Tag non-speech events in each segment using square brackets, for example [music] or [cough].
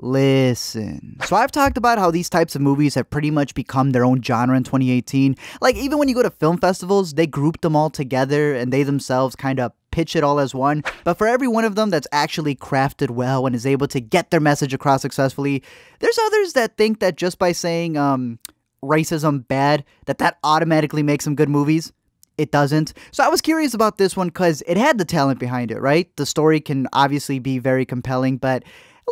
Listen. So I've talked about how these types of movies have pretty much become their own genre in 2018. Like even when you go to film festivals, they group them all together and they themselves kind of pitch it all as one. But for every one of them that's actually crafted well and is able to get their message across successfully, there's others that think that just by saying um racism bad, that that automatically makes them good movies it doesn't. So I was curious about this one because it had the talent behind it, right? The story can obviously be very compelling, but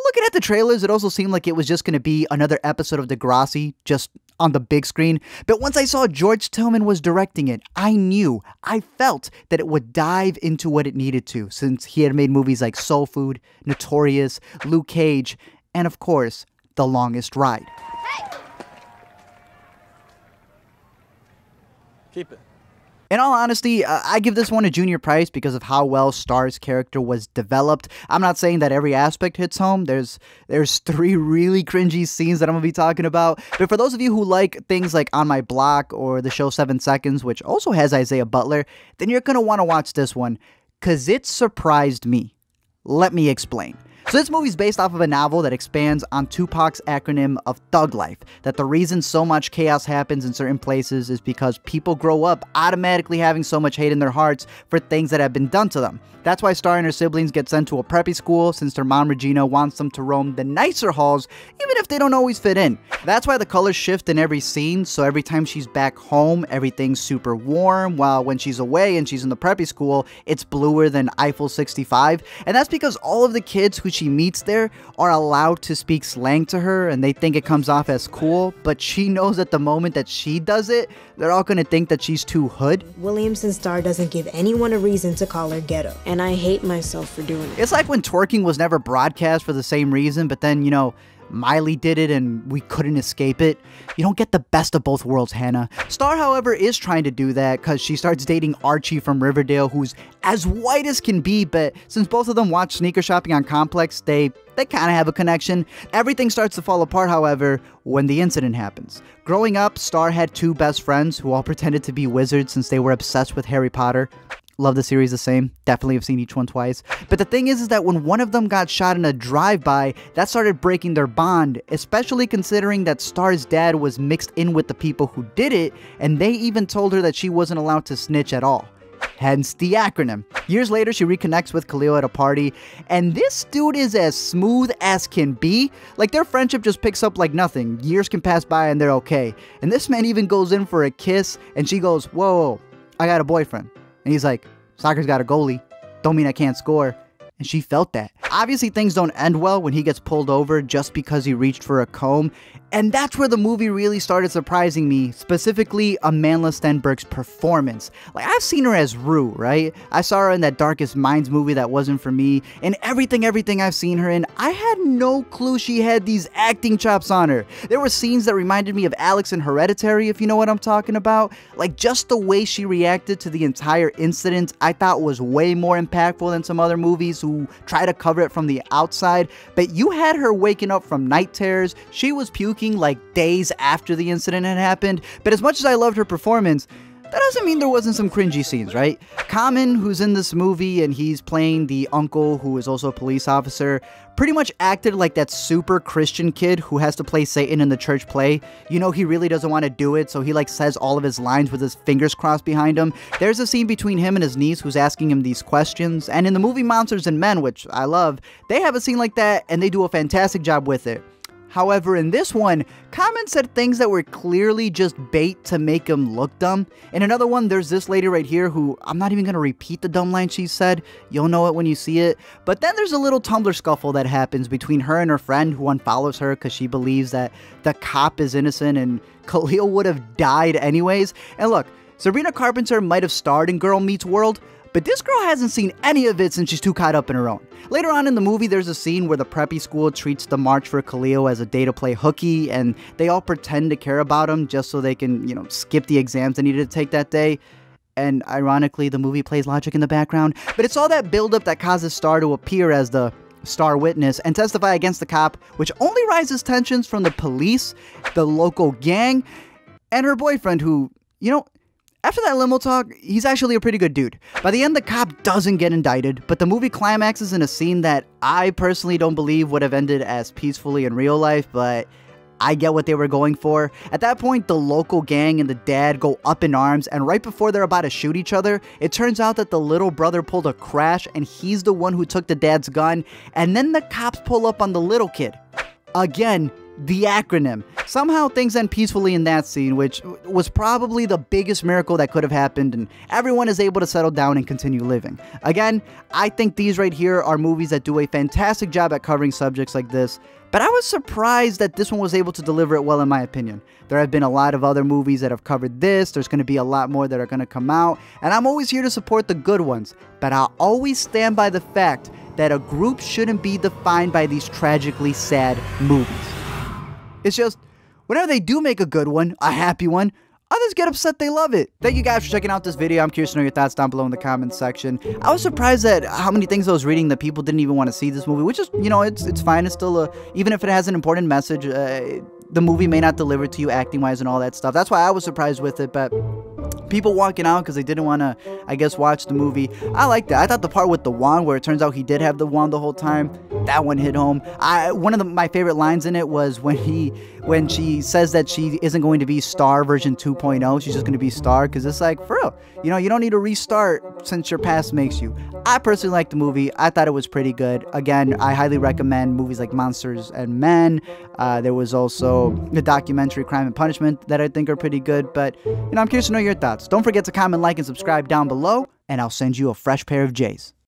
looking at the trailers, it also seemed like it was just going to be another episode of Degrassi, just on the big screen. But once I saw George Tillman was directing it, I knew, I felt that it would dive into what it needed to, since he had made movies like Soul Food, Notorious, Luke Cage, and of course, The Longest Ride. Hey. Keep it. In all honesty, uh, I give this one a junior price because of how well Starr's character was developed. I'm not saying that every aspect hits home. There's there's [laughs] three really cringy scenes that I'm gonna be talking about. But for those of you who like things like On My Block or the show Seven Seconds, which also has Isaiah Butler, then you're gonna want to watch this one because it surprised me. Let me explain. So this movie is based off of a novel that expands on Tupac's acronym of thug life. That the reason so much chaos happens in certain places is because people grow up automatically having so much hate in their hearts for things that have been done to them. That's why Starr and her siblings get sent to a preppy school since their mom Regina wants them to roam the nicer halls even if they don't always fit in. That's why the colors shift in every scene, so every time she's back home, everything's super warm, while when she's away and she's in the preppy school, it's bluer than Eiffel 65. And that's because all of the kids who she meets there are allowed to speak slang to her and they think it comes off as cool, but she knows at the moment that she does it, they're all gonna think that she's too hood. Williamson Starr doesn't give anyone a reason to call her ghetto, and I hate myself for doing it. It's like when twerking was never broadcast for the same reason, but then, you know, Miley did it and we couldn't escape it. You don't get the best of both worlds, Hannah. Starr, however, is trying to do that because she starts dating Archie from Riverdale, who's as white as can be, but since both of them watch sneaker shopping on Complex, they they kind of have a connection. Everything starts to fall apart, however, when the incident happens. Growing up, Starr had two best friends who all pretended to be wizards since they were obsessed with Harry Potter. Love the series the same. Definitely have seen each one twice. But the thing is, is that when one of them got shot in a drive-by, that started breaking their bond, especially considering that Starr's dad was mixed in with the people who did it, and they even told her that she wasn't allowed to snitch at all. Hence the acronym. Years later, she reconnects with Khalil at a party, and this dude is as smooth as can be. Like, their friendship just picks up like nothing. Years can pass by and they're okay. And this man even goes in for a kiss, and she goes, Whoa, I got a boyfriend. And he's like, soccer's got a goalie. Don't mean I can't score. And she felt that. Obviously, things don't end well when he gets pulled over just because he reached for a comb, and that's where the movie really started surprising me, specifically Amandla Stenberg's performance. Like, I've seen her as Rue, right? I saw her in that Darkest Minds movie that wasn't for me, and everything, everything I've seen her in, I had no clue she had these acting chops on her. There were scenes that reminded me of Alex in Hereditary, if you know what I'm talking about. Like, just the way she reacted to the entire incident, I thought was way more impactful than some other movies who try to cover it from the outside. But you had her waking up from night terrors, she was puking like days after the incident had happened, but as much as I loved her performance, that doesn't mean there wasn't some cringy scenes, right? Common, who's in this movie and he's playing the uncle who is also a police officer, pretty much acted like that super Christian kid who has to play Satan in the church play. You know, he really doesn't want to do it, so he like says all of his lines with his fingers crossed behind him. There's a scene between him and his niece who's asking him these questions, and in the movie Monsters and Men, which I love, they have a scene like that and they do a fantastic job with it. However, in this one, Common said things that were clearly just bait to make him look dumb. In another one, there's this lady right here who I'm not even going to repeat the dumb line she said. You'll know it when you see it. But then there's a little Tumblr scuffle that happens between her and her friend who unfollows her because she believes that the cop is innocent and [laughs] Khalil would have died anyways. And look, Sabrina Carpenter might have starred in Girl Meets World, but this girl hasn't seen any of it since she's too caught up in her own. Later on in the movie, there's a scene where the preppy school treats the March for Khalil as a day to play hooky, and they all pretend to care about him just so they can, you know, skip the exams they needed to take that day. And ironically, the movie plays logic in the background. But it's all that buildup that causes Starr to appear as the star witness and testify against the cop, which only rises tensions from the police, the local gang, and her boyfriend, who, you know, After that limo talk, he's actually a pretty good dude. By the end, the cop doesn't get indicted, but the movie climaxes in a scene that I personally don't believe would have ended as peacefully in real life, but I get what they were going for. At that point, the local gang and the dad go up in arms, and right before they're about to shoot each other, it turns out that the little brother pulled a crash and he's the one who took the dad's gun, and then the cops pull up on the little kid. Again, the acronym. Somehow things end peacefully in that scene, which was probably the biggest miracle that could have happened, and everyone is able to settle down and continue living. Again, I think these right here are movies that do a fantastic job at covering subjects like this, but I was surprised that this one was able to deliver it well, in my opinion. There have been a lot of other movies that have covered this, there's going to be a lot more that are going to come out, and I'm always here to support the good ones, but I'll always stand by the fact that a group shouldn't be defined by these tragically sad movies. It's just, whenever they do make a good one, a happy one, Others get upset they love it. Thank you guys for checking out this video. I'm curious to know your thoughts down below in the comments section. I was surprised at how many things I was reading that people didn't even want to see this movie, which is, you know, it's it's fine. It's still a, even if it has an important message, uh, the movie may not deliver to you acting wise and all that stuff. That's why I was surprised with it, but people walking out because they didn't want to, I guess, watch the movie. I like that. I thought the part with the wand, where it turns out he did have the wand the whole time, that one hit home. I one of the, my favorite lines in it was when he, when she says that she isn't going to be Starr version 2.0, she's just going to be Starr because it's like for real, you know, you don't need to restart since your past makes you. I personally liked the movie. I thought it was pretty good. Again, I highly recommend movies like Monsters and Men. Uh, there was also the documentary Crime and Punishment that I think are pretty good. But you know, I'm curious to know your thoughts. Don't forget to comment, like, and subscribe down below, and I'll send you a fresh pair of J's.